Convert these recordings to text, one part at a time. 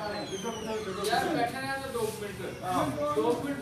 यार बैठे रहना दो मिनट।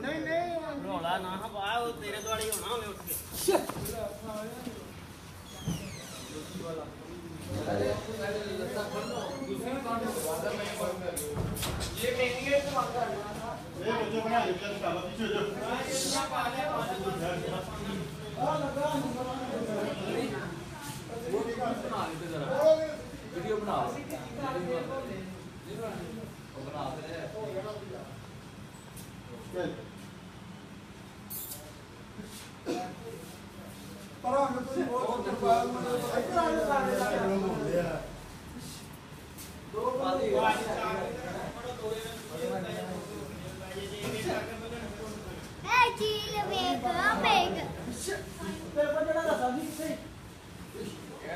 नहीं नहीं ना वो तेरे द्वारा बुलाओ यार ਉਹ ਖੈਰ ਨਾਲ ਗੁੱਸਾ ਕਰ ਦੇਗਾ ਰੋਲਾ ਨਾ ਪਾ ਉਹ ਤੇਰੇ ਦੁਆਲੇ ਹੋਣਾ ਉਹਨੇ ਉੱਠ ਕੇ ਇਹ ਬੱਚੇ ਬਣਾ ਦੇ ਚੱਲ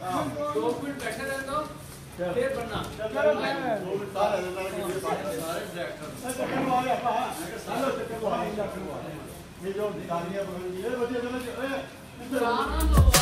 दो मिनट बैठे रहने। दो फिर बनना दो मिनट सारे चक्कर लगा या पा सारे चक्कर लगा ये जो गाड़ियाँ पकड़ ली है बच्चे चले चले